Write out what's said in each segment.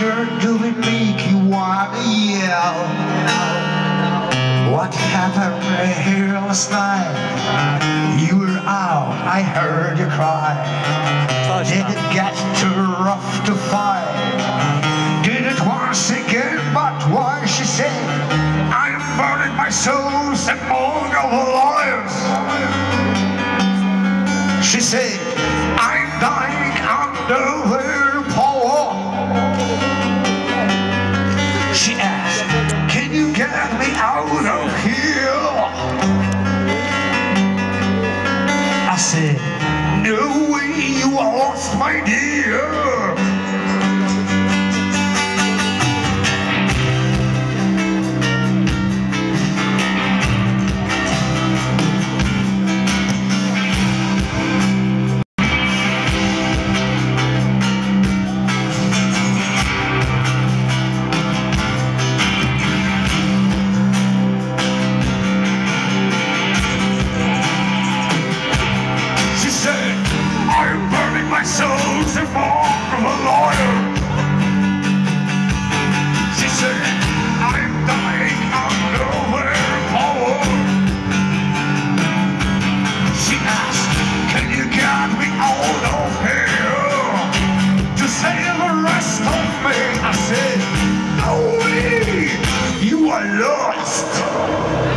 sure do it make you wanna yell. What happened here last night? You were out, I heard you cry. Did it get too rough to fight? Did it once again, but why she said, I am burning my soul among of the liars. She said, I'm dying under out of here? I said, no way, you are lost, my dear.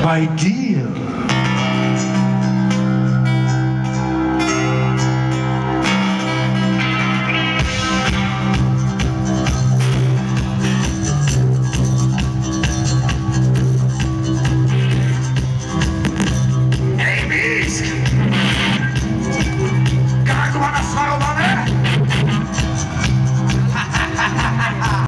No way,